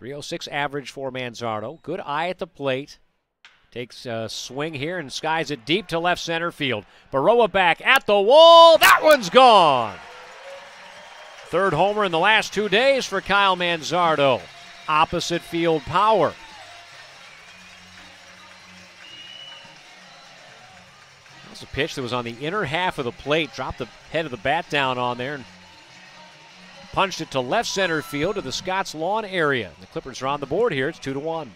306 average for Manzardo. Good eye at the plate. Takes a swing here and skies it deep to left center field. Baroa back at the wall. That one's gone. Third homer in the last two days for Kyle Manzardo. Opposite field power. That's a pitch that was on the inner half of the plate. Dropped the head of the bat down on there and punched it to left center field to the Scotts Lawn area. The Clippers are on the board here. It's two to one.